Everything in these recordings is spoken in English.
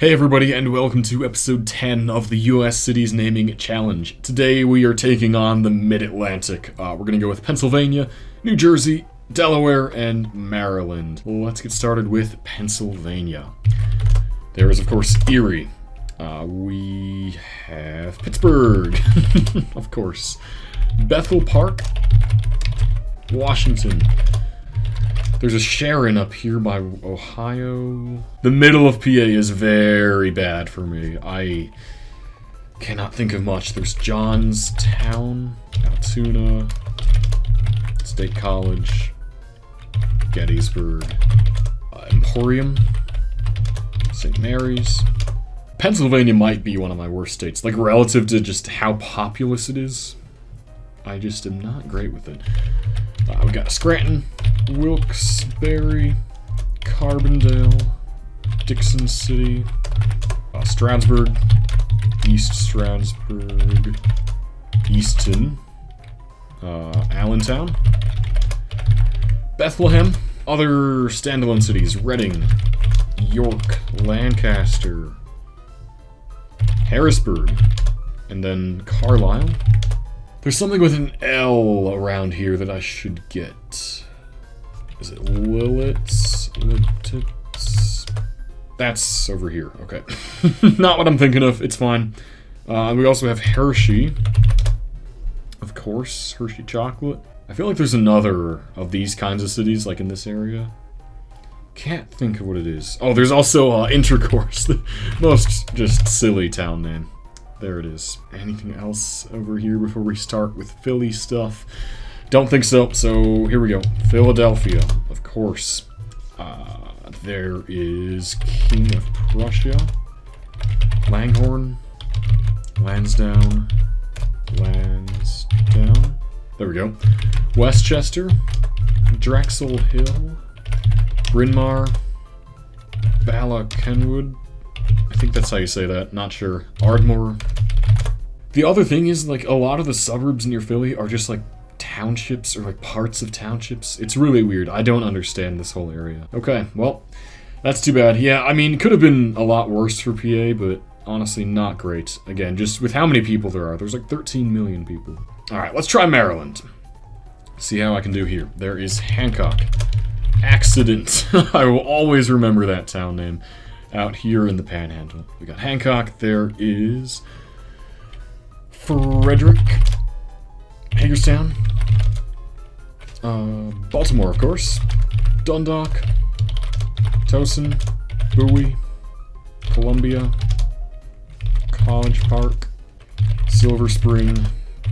Hey everybody and welcome to episode 10 of the US Cities Naming Challenge. Today we are taking on the Mid-Atlantic. Uh, we're gonna go with Pennsylvania, New Jersey, Delaware, and Maryland. Let's get started with Pennsylvania. There is of course Erie. Uh, we have Pittsburgh, of course. Bethel Park, Washington, there's a Sharon up here by Ohio. The middle of PA is very bad for me. I cannot think of much. There's Johnstown, Altoona, State College, Gettysburg, uh, Emporium, St. Mary's. Pennsylvania might be one of my worst states, like relative to just how populous it is. I just am not great with it. Uh, we got Scranton, Wilkes-Barre, Carbondale, Dickson City, uh, Stroudsburg, East Stroudsburg, Easton, uh, Allentown, Bethlehem, other standalone cities, Reading, York, Lancaster, Harrisburg, and then Carlisle. There's something with an L around here that I should get. Is it Lilitz? Lilitz? That's over here. Okay. Not what I'm thinking of. It's fine. Uh, we also have Hershey. Of course. Hershey chocolate. I feel like there's another of these kinds of cities, like in this area. Can't think of what it is. Oh, there's also uh, Intercourse. The most just silly town name. There it is. Anything else over here before we start with Philly stuff? Don't think so, so here we go. Philadelphia, of course. Uh, there is King of Prussia. Langhorne. Lansdowne. Lansdowne. There we go. West Chester. Drexel Hill. Bryn Mawr. Bala Cynwyd. I think that's how you say that, not sure. Ardmore. The other thing is, like, a lot of the suburbs near Philly are just, like, townships or, like, parts of townships. It's really weird. I don't understand this whole area. Okay, well, that's too bad. Yeah, I mean, could have been a lot worse for PA, but honestly, not great. Again, just with how many people there are. There's, like, 13 million people. Alright, let's try Maryland. See how I can do here. There is Hancock. Accident. I will always remember that town name out here in the Panhandle. We got Hancock. There is Frederick, Hagerstown, uh, Baltimore, of course, Dundalk, Towson, Bowie, Columbia, College Park, Silver Spring,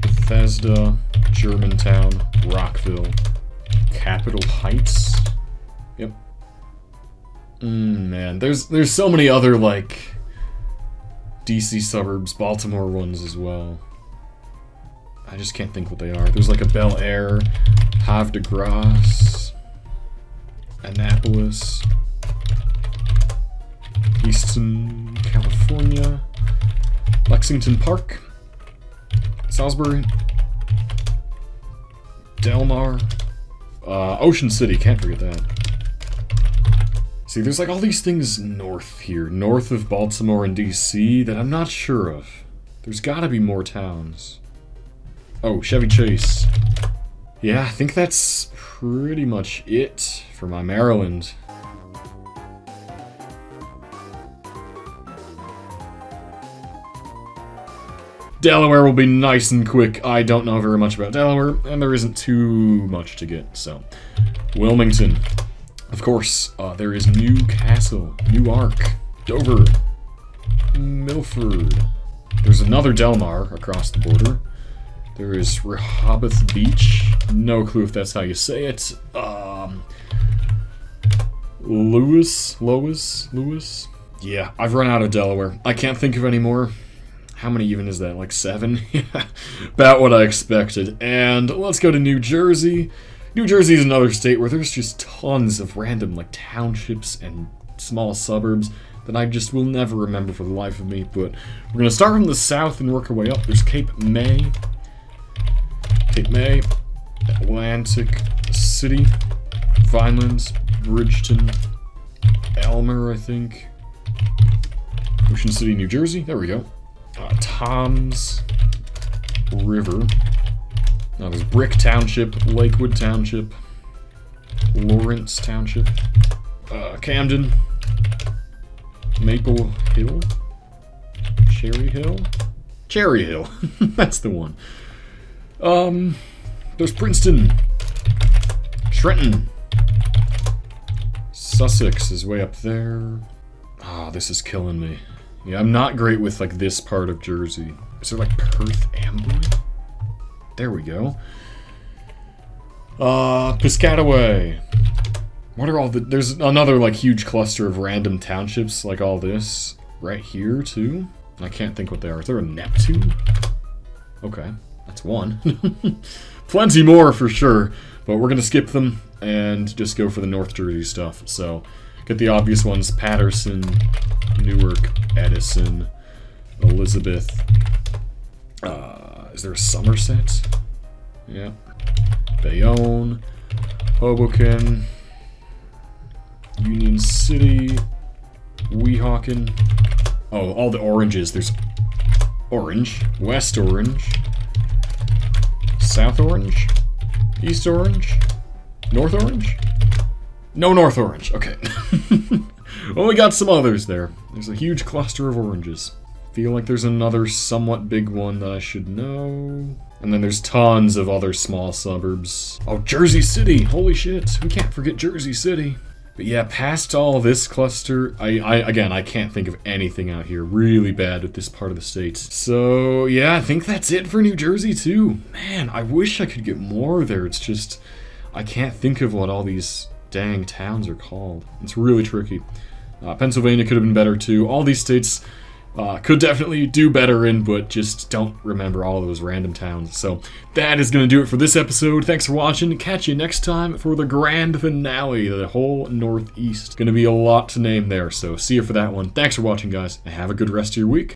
Bethesda, Germantown, Rockville, Capitol Heights. Yep. Mm, man, there's there's so many other like DC suburbs, Baltimore ones as well. I just can't think what they are. There's like a Bel Air, Havre de Grace, Annapolis, Easton, California, Lexington Park, Salisbury, Delmar, uh, Ocean City, can't forget that. See, there's like all these things north here, north of Baltimore and DC, that I'm not sure of. There's gotta be more towns. Oh, Chevy Chase. Yeah, I think that's pretty much it for my Maryland. Delaware will be nice and quick. I don't know very much about Delaware, and there isn't too much to get, so. Wilmington. Of course, uh, there is New Castle, Newark, Dover, Milford. There's another Delmar across the border. There is Rehoboth Beach. No clue if that's how you say it. Um, Lewis? Lois? Lewis? Yeah, I've run out of Delaware. I can't think of any more. How many even is that? Like seven? about what I expected. And let's go to New Jersey. New Jersey is another state where there's just tons of random like townships and small suburbs that I just will never remember for the life of me. But we're gonna start from the south and work our way up. There's Cape May, Cape May, Atlantic City, Vineland, Bridgeton, Elmer, I think, Ocean City, New Jersey. There we go. Uh, Tom's River. Now there's Brick Township, Lakewood Township, Lawrence Township, uh, Camden, Maple Hill, Cherry Hill, Cherry Hill. That's the one. Um, there's Princeton, Trenton, Sussex is way up there. Ah, oh, this is killing me. Yeah, I'm not great with like this part of Jersey. Is there like Perth Amboy? There we go. Uh, Piscataway. What are all the... There's another, like, huge cluster of random townships, like all this, right here, too. I can't think what they are. Is there a Neptune? Okay, that's one. Plenty more, for sure. But we're gonna skip them and just go for the North Jersey stuff. So, get the obvious ones. Paterson, Newark, Edison, Elizabeth. Uh, is there a Somerset? Yeah. Bayonne, Hoboken, Union City, Weehawken. Oh, all the oranges. There's Orange, West Orange, South Orange, East Orange, North Orange? No North Orange. Okay. well, we got some others there. There's a huge cluster of oranges. Feel like there's another somewhat big one that I should know. And then there's tons of other small suburbs. Oh, Jersey City! Holy shit, we can't forget Jersey City. But yeah, past all this cluster, I, I again, I can't think of anything out here really bad with this part of the state. So yeah, I think that's it for New Jersey too. Man, I wish I could get more there. It's just, I can't think of what all these dang towns are called. It's really tricky. Uh, Pennsylvania could have been better too. All these states uh, could definitely do better in, but just don't remember all those random towns. So that is going to do it for this episode. Thanks for watching. Catch you next time for the grand finale, the whole Northeast. Going to be a lot to name there, so see you for that one. Thanks for watching, guys, and have a good rest of your week.